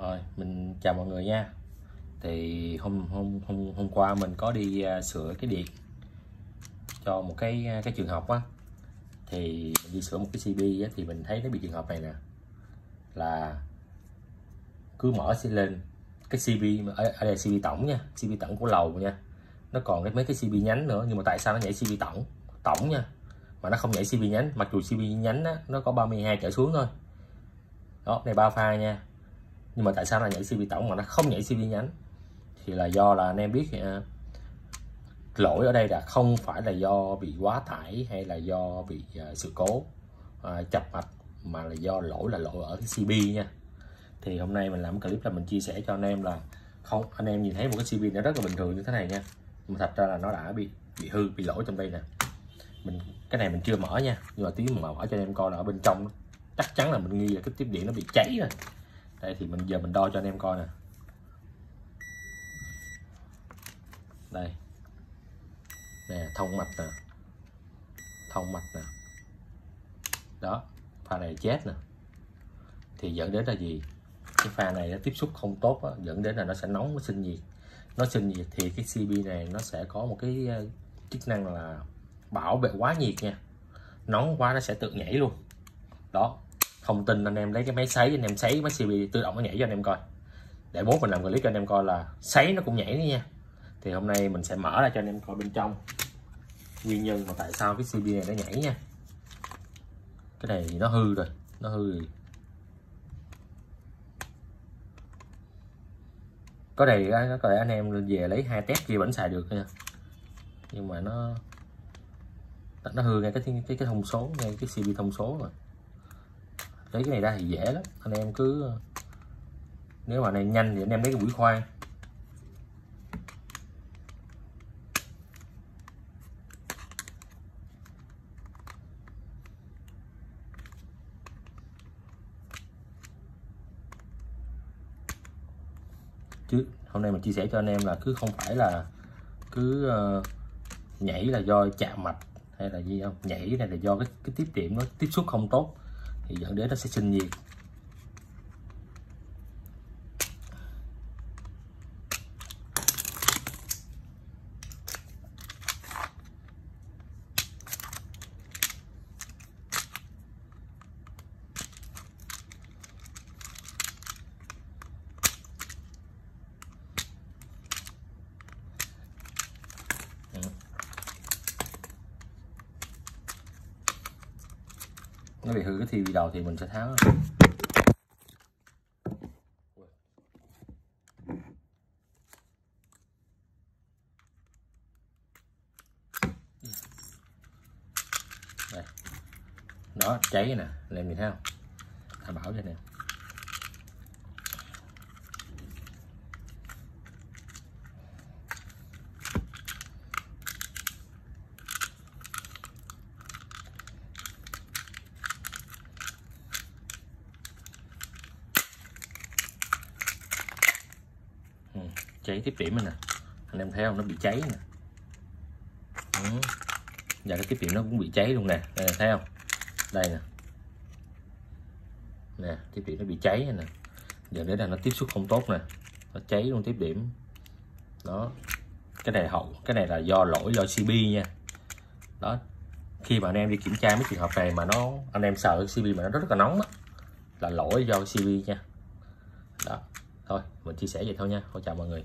Rồi, mình chào mọi người nha. Thì hôm hôm hôm hôm qua mình có đi uh, sửa cái điện cho một cái à, cái trường học á. Thì mình đi sửa một cái CB á thì mình thấy nó bị trường hợp này nè. Là cứ mở sẽ lên cái CB ở, ở đây CB tổng nha, CB tổng của lầu nha. Nó còn cái mấy cái CB nhánh nữa nhưng mà tại sao nó nhảy CB tổng? Tổng nha. Mà nó không nhảy CB nhánh, mặc dù CB nhánh á nó có 32 trở xuống thôi. Đó, này ba pha nha nhưng mà tại sao nó nhảy CV tổng mà nó không nhảy CV nhánh? Thì là do là anh em biết uh, lỗi ở đây là không phải là do bị quá tải hay là do bị uh, sự cố uh, chập mạch mà là do lỗi là lỗi ở cái CB nha. Thì hôm nay mình làm clip là mình chia sẻ cho anh em là không anh em nhìn thấy một cái CB nó rất là bình thường như thế này nha. Nhưng mà thật ra là nó đã bị bị hư bị lỗi trong đây nè. Mình cái này mình chưa mở nha nhưng mà tí mà mở cho anh em coi là ở bên trong chắc chắn là mình nghi là cái tiếp điện nó bị cháy rồi đây thì mình giờ mình đo cho anh em coi nè. Đây. Nè thông mạch nè. Thông mạch nè. Đó pha này chết nè. Thì dẫn đến là gì? Cái pha này nó tiếp xúc không tốt đó, dẫn đến là nó sẽ nóng nó sinh nhiệt. Nó sinh nhiệt thì cái CB này nó sẽ có một cái ờ, chức năng là bảo vệ quá nhiệt nha. Nóng quá nó sẽ tự nhảy luôn. Đó không tin anh em lấy cái máy sấy, anh em sấy máy CB tự động nó nhảy cho anh em coi. Để bố mình làm clip cho anh em coi là sấy nó cũng nhảy đấy nha. Thì hôm nay mình sẽ mở ra cho anh em coi bên trong nguyên nhân mà tại sao cái CB này nó nhảy nha. Cái này thì nó hư rồi, nó hư rồi. có này nó có thể anh em về lấy hai test kia vẫn xài được nha. Nhưng mà nó nó hư ngay cái cái cái thông số, ngay cái CB thông số rồi lấy cái này ra thì dễ lắm. Anh em cứ nếu mà này nhanh thì anh em lấy cái mũi khoan. Chứ hôm nay mình chia sẻ cho anh em là cứ không phải là cứ uh, nhảy là do chạm mạch hay là gì không? Nhảy này là do cái, cái tiếp điểm nó tiếp xúc không tốt thì dẫn đến nó sẽ sinh nhiệt nó bị hư cái thi đầu thì mình sẽ tháo đây. Đó, cháy nè anh em nhìn thấy không? Đảm bảo cho nè. Cháy tiếp điểm này nè. Anh em thấy không? Nó bị cháy nè. Ừ. và cái tiếp điểm nó cũng bị cháy luôn nè. Đây thấy không? Đây nè. Nè tiếp điểm nó bị cháy nè. Giờ để là nó tiếp xúc không tốt nè. Nó cháy luôn tiếp điểm. Đó. Cái này hậu, cái này là do lỗi do CB nha. Đó. Khi mà anh em đi kiểm tra mấy trường hợp này mà nó, anh em sợ CB mà nó rất là nóng đó là lỗi do CB nha. Đó. Thôi, mình chia sẻ vậy thôi nha. Thôi, chào mọi người.